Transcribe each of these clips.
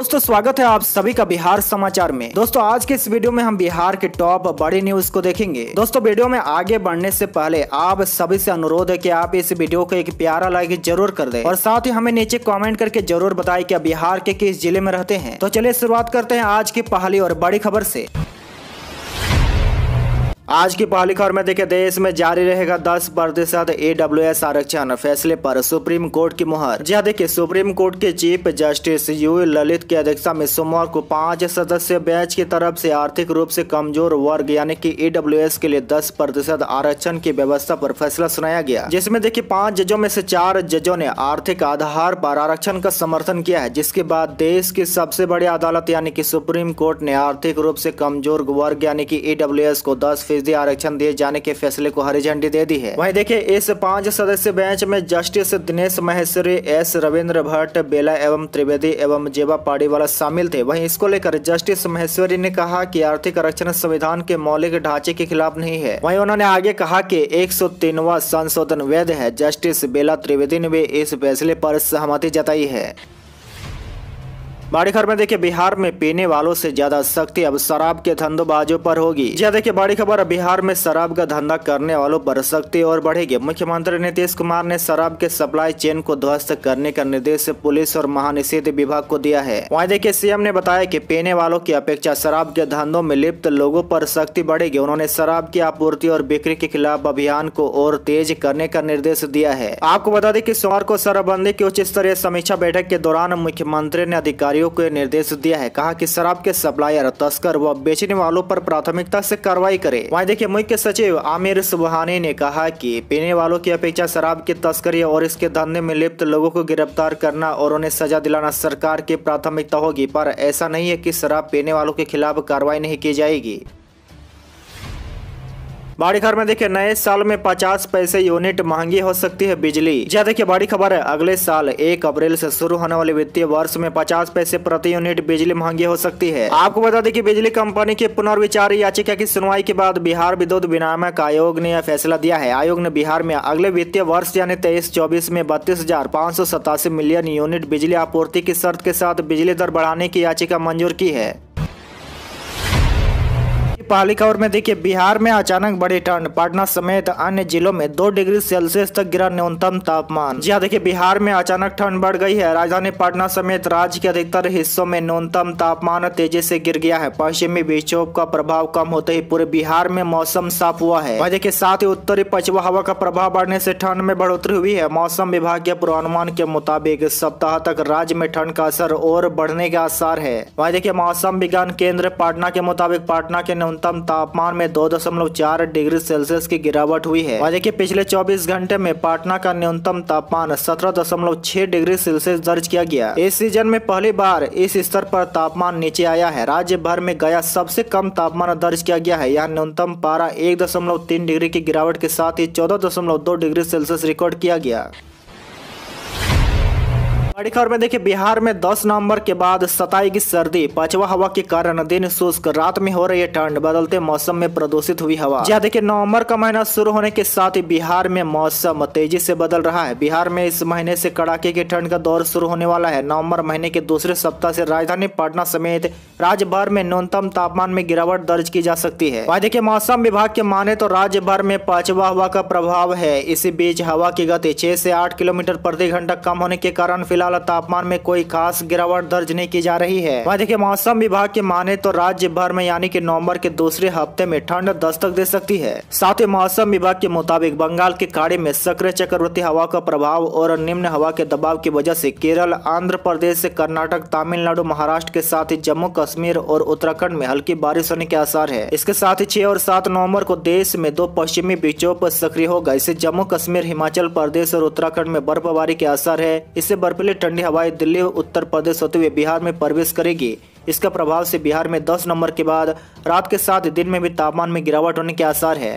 दोस्तों, स्वागत है आप सभी का बिहार समाचार में। दोस्तों, आज के इस वीडियो में हम बिहार के टॉप बड़ी न्यूज़ को देखेंगे। दोस्तों, वीडियो में आगे बढ़ने से पहले आप सभी से अनुरोध है कि आप इस वीडियो को एक प्यारा लाइक ज़रूर कर दें। और साथ ही हमें नीचे कमेंट करके ज़रूर बताएँ कि आप बिहार के किस ज़िले में रहते हैं। तो चलिए शुरुआत करते हैं आज की पहली और बड़ी खबर से। आज की पहली खबर में देखे देश में जारी रहेगा 10 प्रतिशत एडब्ल्यूएस आरक्षण। फैसले पर सुप्रीम कोर्ट की मुहर। जी देखिए, सुप्रीम कोर्ट के चीफ जस्टिस यू ललित की अध्यक्षता में सोमवार को पाँच सदस्य बेंच की तरफ़ से आर्थिक रूप से कमज़ोर वर्ग, यानी कि एडब्ल्यूएस के लिए 10 प्रतिशत आरक्षण की व्यवस्था पर फैसला सुनाया गया। जिसमें देखिए, पाँच जजों में से चार जजों ने आर्थिक आधार पर आरक्षण का समर्थन किया है। जिसके बाद देश की सबसे बड़ी अदालत, यानी कि सुप्रीम कोर्ट ने आर्थिक रूप से कमज़ोर वर्ग, यानी कि ए को दस आरक्षण दिए जाने के फैसले को हरी झंडी दे दी है। वहीं देखिए, इस पाँच सदस्य बेंच में जस्टिस दिनेश महेश्वरी एस रविंद्र भट्ट, बेला एवं त्रिवेदी एवं जेबा पाड़ीवाला शामिल थे। वहीं इसको लेकर जस्टिस महेश्वरी ने कहा कि आर्थिक आरक्षण संविधान के मौलिक ढांचे के खिलाफ नहीं है। वहीं उन्होंने आगे कहा कि एक संशोधन वैध है। जस्टिस बेला त्रिवेदी ने भी इस फैसले पर सहमति जताई है। बड़ी खबर में देखिए, बिहार में पीने वालों से ज़्यादा सख्ती अब शराब के धंधोबाजों पर होगी। जी देखिए, बड़ी खबर बिहार में शराब का धंधा करने वालों पर सख्ती और बढ़ेगी। मुख्यमंत्री नीतीश कुमार ने शराब के सप्लाई चेन को ध्वस्त करने का निर्देश पुलिस और महानिषेध विभाग को दिया है। वहीं देखिए, सीएम ने बताया की पीने वालों की अपेक्षा शराब के धंधों में लिप्त लोगों पर सख्ती बढ़ेगी। उन्होंने शराब की आपूर्ति और बिक्री के खिलाफ अभियान को और तेज करने का निर्देश दिया है। आपको बता दें की सोमवार को शराबबंदी की उच्च स्तरीय समीक्षा बैठक के दौरान मुख्यमंत्री ने अधिकारियों अधिकारियों को निर्देश दिया है। कहा कि शराब के सप्लायर, तस्कर व बेचने वालों पर प्राथमिकता से कार्रवाई करे। वहीं देखिए, मुख्य सचिव आमिर सुबहानी ने कहा कि पीने वालों की अपेक्षा शराब के तस्करी और इसके धंधे में लिप्त लोगों को गिरफ़्तार करना और उन्हें सजा दिलाना सरकार की प्राथमिकता होगी, पर ऐसा नहीं है की शराब पीने वालों के खिलाफ कार्रवाई नहीं की जाएगी। बड़ी खबर में देखिए, नए साल में पचास पैसे यूनिट महँगी हो सकती है बिजली। जी देखिए, बड़ी खबर है, अगले साल एक अप्रैल से शुरू होने वाले वित्तीय वर्ष में पचास पैसे प्रति यूनिट बिजली महँगी हो सकती है। आपको बता दें कि बिजली कंपनी की पुनर्विचार याचिका की सुनवाई के बाद बिहार विद्युत विनियामक आयोग ने यह फैसला दिया है। आयोग ने बिहार में अगले वित्तीय वर्ष यानी तेईस, चौबीस में बत्तीस हज़ार पाँच सौ सतासी मिलियन यूनिट बिजली आपूर्ति की शर्त के साथ बिजली दर बढ़ाने की याचिका मंजूर की है। पहली खबर में देखिए, बिहार में अचानक बड़ी ठंड। पटना समेत अन्य जिलों में दो डिग्री सेल्सियस तक गिरा न्यूनतम तापमान। जी हाँ देखिए, बिहार में अचानक ठंड बढ़ गई है। राजधानी पटना समेत राज्य के अधिकतर हिस्सों में न्यूनतम तापमान तेज़ी से गिर गया है। पश्चिमी विक्षोभ का प्रभाव कम होते ही पूरे बिहार में मौसम साफ़ हुआ है। वही देखिए, साथ ही उत्तरी पछुआ हवा का प्रभाव बढ़ने से ठंड में बढ़ोतरी हुई है। मौसम विभाग के पूर्वानुमान के मुताबिक सप्ताह तक राज्य में ठंड का असर और बढ़ने के आसार है। वही देखिए, मौसम विज्ञान केंद्र पटना के मुताबिक, पटना के न्यूनतम न्यूनतम तापमान में दो दशमलव चार डिग्री सेल्सियस की गिरावट हुई है। और देखिए पिछले 24 घंटे में पटना का न्यूनतम तापमान सत्रह दशमलव छह डिग्री सेल्सियस दर्ज किया गया। इस सीज़न में पहली बार इस स्तर पर तापमान नीचे आया है। राज्य भर में गया सबसे कम तापमान दर्ज किया गया है। यहाँ न्यूनतम पारा एक दशमलव तीन डिग्री की गिरावट के साथ ही चौदह दशमलव दो डिग्री सेल्सियस रिकॉर्ड किया गया। बड़ी खबर में देखिए बिहार में 10 नवंबर के बाद सताएगी सर्दी पछवा हवा के कारण दिन शुष्क रात में हो रही है ठंड बदलते मौसम में प्रदूषित हुई हवा। जी हाँ, देखिए नवंबर का महीना शुरू होने के साथ ही बिहार में मौसम तेज़ी से बदल रहा है। बिहार में इस महीने से कड़ाके की ठंड का दौर शुरू होने वाला है। नवंबर महीने के दूसरे सप्ताह से राजधानी पटना समेत राज्य भर में न्यूनतम तापमान में गिरावट दर्ज की जा सकती है। वही देखिए मौसम विभाग के माने तो राज्य भर में पछवा हवा का प्रभाव है। इसी बीच हवा की गति छह से आठ किलोमीटर प्रति घंटा कम होने के कारण फ़िलहाल फ़िलहाल तापमान में कोई खास गिरावट दर्ज नहीं की जा रही है। वहाँ देखिए, मौसम विभाग के माने तो राज्य भर में यानी कि नवंबर के दूसरे हफ़्ते में ठंड दस्तक दे सकती है। साथ ही मौसम विभाग के मुताबिक बंगाल के खाड़ी में सक्रिय चक्रवर्ती हवा का प्रभाव और निम्न हवा के दबाव की वजह से केरल, आंध्र प्रदेश, कर्नाटक, तमिलनाडु, महाराष्ट्र के साथ ही जम्मू, कश्मीर और उत्तराखंड में हल्की बारिश होने के आसार है। इसके साथ ही छह और सात नवंबर को देश में दो पश्चिमी विक्षोभ सक्रिय होगा। इससे जम्मू, कश्मीर, हिमाचल प्रदेश और उत्तराखंड में बर्फबारी के आसार है। इससे बर्फीली ठंडी हवाएँ दिल्ली, उत्तर प्रदेश होते हुए बिहार में प्रवेश करेगी। इसका प्रभाव से बिहार में 10 नंबर के बाद रात के साथ दिन में भी तापमान में गिरावट होने के आसार है।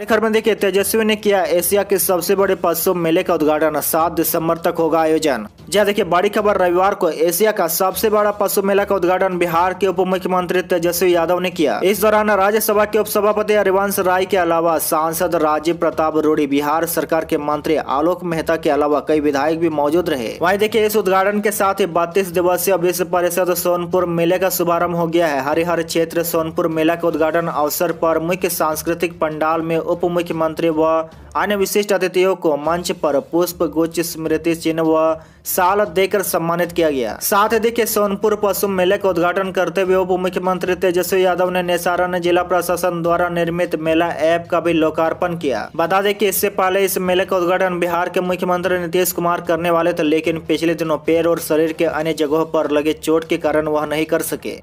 खबर में देखिए, तेजस्वी ने किया एशिया के सबसे बड़े पशु मेले का उद्घाटन। सात दिसंबर तक होगा आयोजन। जहाँ देखिए, बड़ी खबर, रविवार को एशिया का सबसे बड़ा पशु मेला का उद्घाटन बिहार के उप मुख्यमंत्री तेजस्वी यादव ने किया। इस दौरान राज्यसभा के उप सभापति हरिवंश राय के अलावा सांसद राजीव प्रताप रूडी, बिहार सरकार के मंत्री आलोक मेहता के अलावा कई विधायक भी मौजूद रहे। वही देखिए, इस उद्घाटन के साथ ही बत्तीस दिवसीय विश्व परिषद सोनपुर मेले का शुभारंभ हो गया है। हरिहर क्षेत्र सोनपुर मेला के उद्घाटन अवसर पर मुख्य सांस्कृतिक पंडाल में उप मुख्यमंत्री व अन्य विशिष्ट अतिथियों को मंच पर पुष्प गुच्छ स्मृति चिन्ह व साल देकर सम्मानित किया गया साथ ही देखिए सोनपुर पशु मेले का उद्घाटन करते हुए उप मुख्यमंत्री तेजस्वी यादव ने नेसारण जिला प्रशासन द्वारा निर्मित मेला ऐप का भी लोकार्पण किया बता दें कि इससे पहले इस मेले का उद्घाटन बिहार के मुख्यमंत्री नीतीश कुमार करने वाले थे लेकिन पिछले दिनों पैर और शरीर के अन्य जगहों पर लगे चोट के कारण वह नहीं कर सके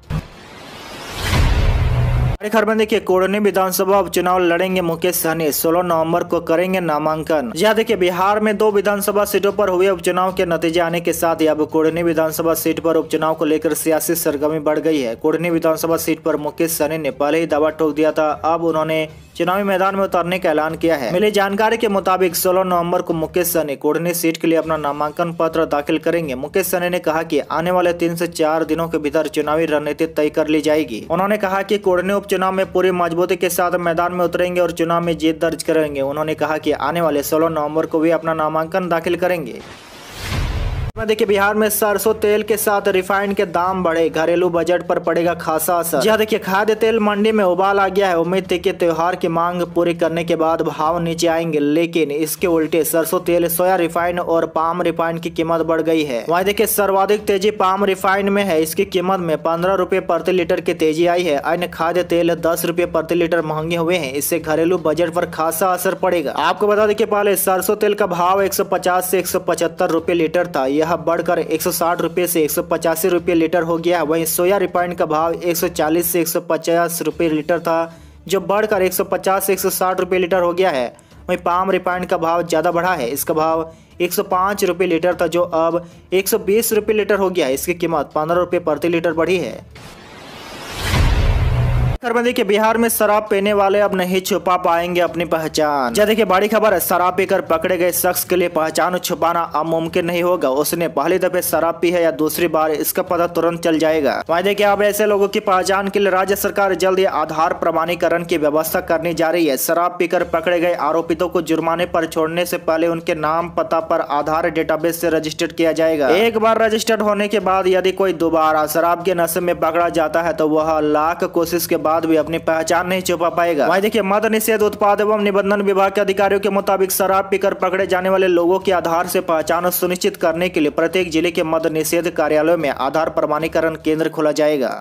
बड़ी खबर देखिए, कोडनी विधानसभा उपचुनाव लड़ेंगे मुकेश सहनी 16 नवंबर को करेंगे नामांकन। यह देखिए, बिहार में दो विधानसभा सीटों पर हुए उपचुनाव के नतीजे आने के साथ ही अब कोडनी विधानसभा सीट पर उपचुनाव को लेकर सियासी सरगर्मी बढ़ गई है। कोडनी विधानसभा सीट पर मुकेश सहनी ने पहले ही दावा ठोक दिया था। अब उन्होंने चुनावी मैदान में उतरने का ऐलान किया है। मिली जानकारी के मुताबिक 16 नवंबर को मुकेश सहनी कोडनी सीट के लिए अपना नामांकन पत्र दाखिल करेंगे। मुकेश सहनी ने कहा कि आने वाले तीन से चार दिनों के भीतर चुनावी रणनीति तय कर ली जाएगी। उन्होंने कहा कि कोडनी उपचुनाव में पूरी मजबूती के साथ मैदान में उतरेंगे और चुनाव में जीत दर्ज करेंगे। उन्होंने कहा कि आने वाले सोलह नवंबर को भी अपना नामांकन दाखिल करेंगे। देखिए, बिहार में सरसों तेल के साथ रिफाइंड के दाम बढ़े। घरेलू बजट पर पड़ेगा खासा असर। जहाँ देखिए, खाद्य तेल मंडी में उबाल आ गया है। उम्मीद थी कि त्योहार की मांग पूरी करने के बाद भाव नीचे आएँगे, लेकिन इसके उल्टे सरसों तेल, सोया रिफाइंड और पाम रिफाइंड की कीमत बढ़ गई है। वहाँ देखिए, सर्वाधिक तेज़ी पाम रिफाइंड में है। इसकी कीमत में पंद्रह रूपए प्रति लीटर की तेज़ी आई है। अन्य खाद्य तेल दस रूपए प्रति लीटर महँगे हुए हैं। इससे घरेलू बजट पर खासा असर पड़ेगा। आपको बता दें पहले सरसों तेल का भाव एक सौ से एक सौ लीटर था। यह यह बढ़कर एक सौ से एक सौ लीटर हो गया। वहीं सोया रिफाइंड का भाव 140 से एक लीटर था, जो बढ़कर 150 से एक सौ लीटर हो गया है। वहीं पाम रिफाइंड का भाव ज़्यादा बढ़ा है। इसका भाव एक सौ लीटर था, जो अब एक सौ लीटर हो गया है। इसकी कीमत पंद्रह प्रति लीटर बढ़ी है। खबरबंदी के बिहार में शराब पीने वाले अब नहीं छुपा पाएँगे अपनी पहचान। जैसे देखिए बड़ी खबर है शराब पीकर पकड़े गए शख्स के लिए पहचान छुपाना अब मुमकिन नहीं होगा। उसने पहली दफे शराब पी है या दूसरी बार इसका पता तुरंत चल जाएगा। वही देखिए, अब ऐसे लोगों की पहचान के लिए राज्य सरकार जल्द ही आधार प्रमाणीकरण की व्यवस्था करनी जा रही है। शराब पीकर पकड़े गए आरोपितों को जुर्माने पर छोड़ने से पहले उनके नाम, पता पर आधार डेटाबेस से रजिस्टर्ड किया जाएगा। एक बार रजिस्टर्ड होने के बाद यदि कोई दोबारा शराब के नशे में पकड़ा जाता है तो वह लाख कोशिश के बाद भी अपनी पहचान नहीं छुपा पाएगा। वही देखिए, मद निषेध, उत्पाद एवं निबंधन विभाग के अधिकारियों के मुताबिक शराब पीकर पकड़े जाने वाले लोगों के आधार से पहचान सुनिश्चित करने के लिए प्रत्येक ज़िले के मद निषेध कार्यालयों में आधार प्रमाणीकरण केंद्र खोला जाएगा।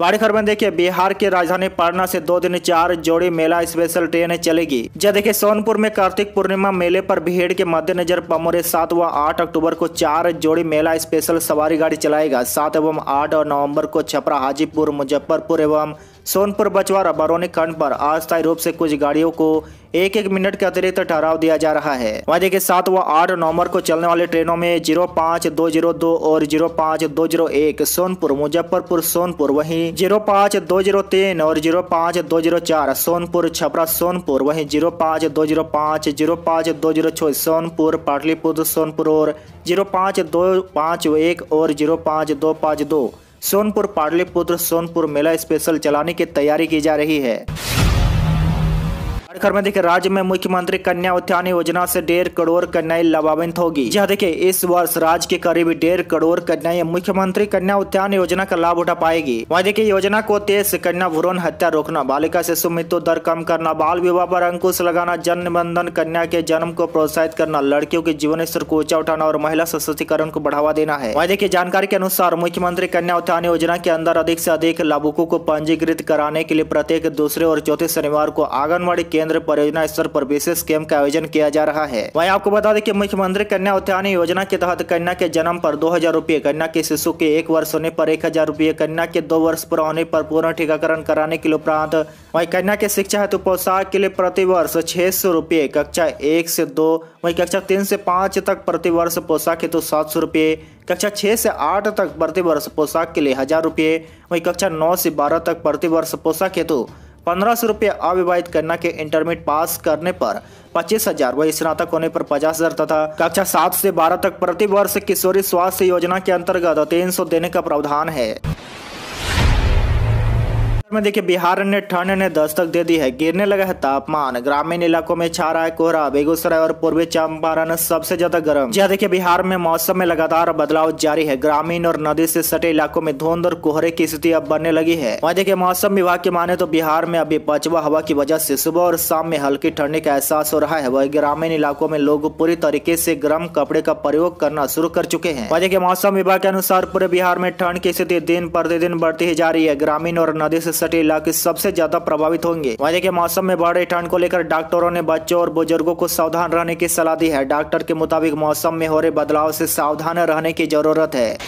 बड़ी खबर में देखिए बिहार के राजधानी पटना से दो दिन चार जोड़ी मेला स्पेशल ट्रेन चलेगी। जब देखिए, सोनपुर में कार्तिक पूर्णिमा मेले पर भीड़ के मद्देनजर पमोरे सात व आठ अक्टूबर को चार जोड़ी मेला स्पेशल सवारी गाड़ी चलाएगा। सात एवं आठ और नवंबर को छपरा, हाजीपुर, मुजफ्फरपुर एवं सोनपुर बचवारा बरौनी खंड पर अस्थायी रूप से कुछ गाड़ियों को एक एक मिनट के अतिरिक्त ठहराव दिया जा रहा है। वहाँ देखिए सात व आठ नवंबर को चलने वाली ट्रेनों में ज़ीरो पाँच दो ज़ीरो दो और ज़ीरो पाँच दो ज़ीरो एक सोनपुर, मुजफ्फरपुर, सोनपुर, वहीं ज़ीरो पाँच दो ज़ीरो तीन और ज़ीरो पाँच दो ज़ीरो चार सोनपुर, छपरा, सोनपुर, वहीं ज़ीरो पाँच दो ज़ीरो पाँच ज़ीरो पाँच दो ज़ीरो छः सोनपुर, पाटलिपुत्र, सोनपुर और ज़ीरो पाँच दो पाँच एक और ज़ीरो पाँच दो पाँच दो। सोनपुर पाटलिपुत्र सोनपुर मेला स्पेशल चलाने की तैयारी की जा रही है। खबर देखिए राज्य में मुख्यमंत्री कन्या उत्थान योजना से डेढ़ करोड़ कन्याएँ लाभान्वित होगी। जहाँ देखिए इस वर्ष राज्य के करीब डेढ़ करोड़ कन्याएँ मुख्यमंत्री कन्या उत्थान योजना का लाभ उठा पाएगी। वहाँ देखिए योजना को तेज कन्या भ्रूण हत्या रोकना, बालिका शिशु मृत्यु दर कम करना, बाल विवाह पर अंकुश लगाना, जन निबंधन कन्या के जन्म को प्रोत्साहित करना, लड़कियों के जीवन स्तर को ऊँचा उठाना और महिला सशक्तिकरण को बढ़ावा देना है। वहाँ देखिए जानकारी के अनुसार मुख्यमंत्री कन्या उत्थान योजना के अंदर अधिक से अधिक लाभुकों को पंजीकृत कराने के लिए प्रत्येक दूसरे और चौथे शनिवार को आंगनबाड़ी केंद्र परियोजना स्तर पर विशेष कैंप का आयोजन किया जा रहा है। वहीं आपको बता दें कि मुख्यमंत्री कन्या उत्थान योजना के तहत कन्या के जन्म पर दो हज़ार रूपए कन्या के शिशु के एक वर्ष होने पर एक हज़ार रूपए कन्या के दो वर्ष पूरा होने पर पूर्ण टीकाकरण कराने के उपरांत वही कन्या के शिक्षा हेतु पोशाक के लिए प्रति वर्ष छह सौ रूपए कक्षा एक से दो, वही कक्षा तीन से पाँच तक प्रति वर्ष पोशाक हेतु सात सौ रूपए कक्षा छह से आठ तक प्रति वर्ष पोशाक के लिए हज़ार रूपए वही कक्षा नौ से बारह तक प्रति वर्ष पोशाक हेतु पंद्रह सौ रुपये अविवाहित कन्या के इंटरमीडिएट पास करने पर पच्चीस हज़ार। व स्नातक होने पर पचास हज़ार तथा कक्षा सात से बारह तक प्रति वर्ष किशोरी स्वास्थ्य योजना के अंतर्गत तीन सौ देने का प्रावधान है। में देखिए, बिहार ने ठंड ने दस्तक दे दी है। गिरने लगा है तापमान। ग्रामीण इलाकों में छा रहा है कोहरा। बेगूसराय और पूर्वी चंपारण सबसे ज़्यादा गर्म। जी देखिए, बिहार में मौसम में लगातार बदलाव जारी है। ग्रामीण और नदी से सटे इलाकों में धुंध और कोहरे की स्थिति अब बनने लगी है। वही देखिए, मौसम विभाग की माने तो बिहार में अभी पचवा हवा की वजह से सुबह और शाम में हल्की ठंडी का एहसास हो रहा है। वही ग्रामीण इलाकों में लोग पूरी तरीके से गर्म कपड़े का प्रयोग करना शुरू कर चुके हैं। वही देखिए, मौसम विभाग के अनुसार पूरे बिहार में ठंड की स्थिति दिन प्रतिदिन बढ़ती ही जा रही है। ग्रामीण और नदी से सटे इलाके सबसे ज़्यादा प्रभावित होंगे। वजह के मौसम में बढ़ रही ठंड को लेकर डॉक्टरों ने बच्चों और बुज़ुर्गों को सावधान रहने की सलाह दी है। डॉक्टर के मुताबिक मौसम में हो रहे बदलाव से सावधान रहने की ज़रूरत है।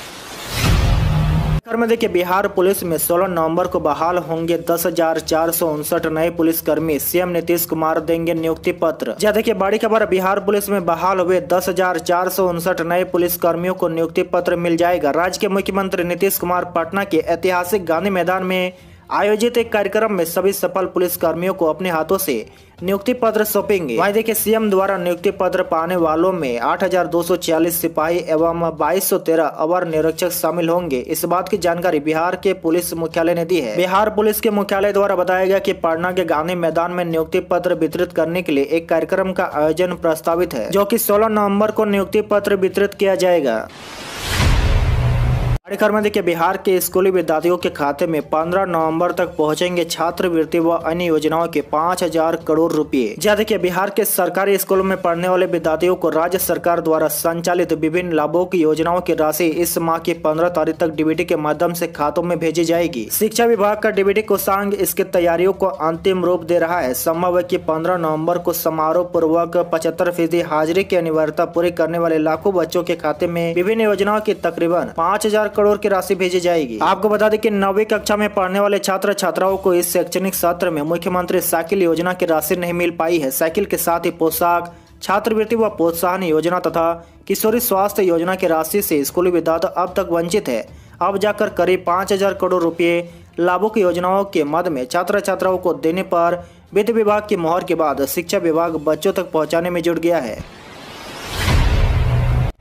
में देखिए, बिहार पुलिस में 16 नवंबर को बहाल होंगे दस हज़ार चार सौ उनसठ नए पुलिसकर्मी सीएम नीतीश कुमार देंगे नियुक्ति पत्र। जी देखिए, बड़ी खबर बिहार पुलिस में बहाल हुए दस हज़ार चार सौ उनसठ नए पुलिसकर्मियों को नियुक्ति पत्र मिल जाएगा। राज्य के मुख्यमंत्री नीतीश कुमार पटना के ऐतिहासिक गांधी मैदान में आयोजित एक कार्यक्रम में सभी सफल पुलिस कर्मियों को अपने हाथों से नियुक्ति पत्र सौंपेंगे। वहीं देखिए सीएम द्वारा नियुक्ति पत्र पाने वालों में 8,246 सिपाही एवं 2213 अवर निरीक्षक शामिल होंगे। इस बात की जानकारी बिहार के पुलिस मुख्यालय ने दी है। बिहार पुलिस के मुख्यालय द्वारा बताया गया कि पटना के गांधी मैदान में नियुक्ति पत्र वितरित करने के लिए एक कार्यक्रम का आयोजन प्रस्तावित है जो की सोलह नवंबर को नियुक्ति पत्र वितरित किया जाएगा। कार्यक्रम में देखिए, बिहार के स्कूली विद्यार्थियों के खाते में 15 नवंबर तक पहुँचेंगे छात्रवृत्ति व अन्य योजनाओं के 5000 करोड़ रुपए। जी देखिए, बिहार के सरकारी स्कूलों में पढ़ने वाले विद्यार्थियों को राज्य सरकार द्वारा संचालित विभिन्न लाभों की योजनाओं की राशि इस माह की पंद्रह तारीख तक डीबीटी के माध्यम से खातों में भेजी जाएगी। शिक्षा विभाग का डीबीटी कोषांग इसकी तैयारियों को अंतिम रूप दे रहा है। संभव है की पंद्रह नवंबर को समारोह पूर्वक पचहत्तर फ़ीसदी हाजिरी की अनिवार्यता पूरी करने वाले लाखों बच्चों के खाते में विभिन्न योजनाओं की तकरीबन पाँच हज़ार करोड़ की राशि भेजी जाएगी। आपको बता दें कि नौवीं कक्षा में पढ़ने वाले छात्र छात्राओं को इस शैक्षणिक सत्र में मुख्यमंत्री साइकिल योजना की राशि नहीं मिल पाई है। साइकिल के साथ ही पोशाक, छात्रवृत्ति व प्रोत्साहन योजना तथा किशोरी स्वास्थ्य योजना की राशि से स्कूली विद्यार्थी अब तक वंचित है। अब जाकर करीब पाँच हज़ार करोड़ रुपए लाभुक योजनाओं के मद में छात्र छात्राओं को देने पर वित्त विभाग की मोहर के बाद शिक्षा विभाग बच्चों तक पहुँचाने में जुट गया है।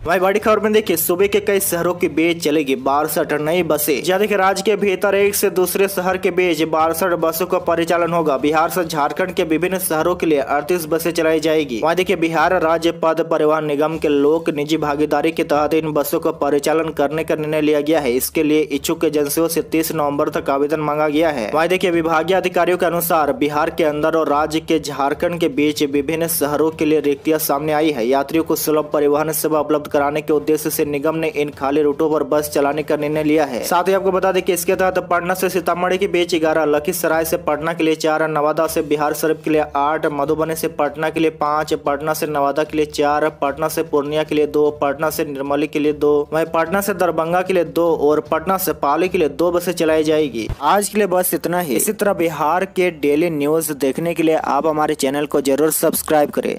भाई, बड़ी खबर में देखिए, सुबह के कई शहरों के बीच चलेगी, बासठ नई बसें। देखिए, राज्य के भीतर एक से दूसरे शहर के बीच बासठ बसों का परिचालन होगा। बिहार से झारखंड के विभिन्न शहरों के लिए अड़तीस बसें चलाई जाएगी। वहाँ देखिए, बिहार राज्य पद परिवहन निगम के लोक निजी भागीदारी के तहत इन बसों का परिचालन करने का निर्णय लिया गया है। इसके लिए इच्छुक एजेंसियों से तीस नवंबर तक आवेदन मांगा गया है। वहाँ देखिए, विभागीय अधिकारियों के अनुसार बिहार के अंदर और राज्य के झारखण्ड के बीच विभिन्न शहरों के लिए रिक्तियाँ सामने आई है। यात्रियों को सुलभ परिवहन सेवा उपलब्ध कराने के उद्देश्य से निगम ने इन खाली रूटों पर बस चलाने का निर्णय लिया है साथ ही आपको बता दें कि इसके तहत पटना से सीतामढ़ी के बीच ग्यारह लखीसराय से पटना के लिए चार नवादा से बिहार शरीफ के लिए आठ मधुबनी से पटना के लिए पाँच पटना से नवादा के लिए चार पटना से पूर्णिया के लिए दो पटना से निर्मली के लिए दो वही पटना से दरभंगा के लिए दो और पटना से पाली के लिए दो बसें चलाई जाएगी आज के लिए बस इतना ही इसी तरह बिहार के डेली न्यूज़ देखने के लिए आप हमारे चैनल को ज़रूर सब्सक्राइब करें